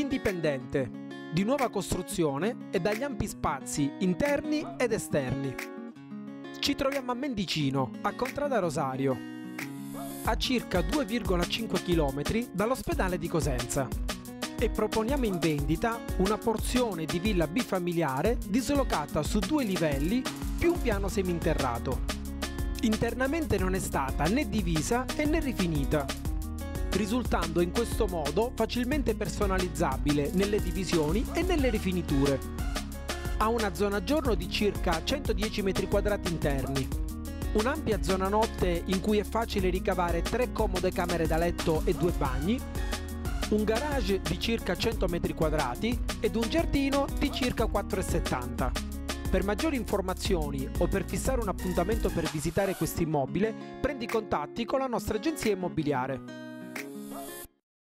indipendente, di nuova costruzione e dagli ampi spazi interni ed esterni. Ci troviamo a Mendicino, a Contrada Rosario, a circa 2,5 km dall'ospedale di Cosenza e proponiamo in vendita una porzione di villa bifamiliare dislocata su due livelli più un piano seminterrato. Internamente non è stata né divisa e né rifinita, risultando in questo modo facilmente personalizzabile nelle divisioni e nelle rifiniture. Ha una zona giorno di circa 110 m2 interni, un'ampia zona notte in cui è facile ricavare tre comode camere da letto e due bagni, un garage di circa 100 m2 ed un giardino di circa 4,70 per maggiori informazioni o per fissare un appuntamento per visitare questo immobile, prendi contatti con la nostra agenzia immobiliare.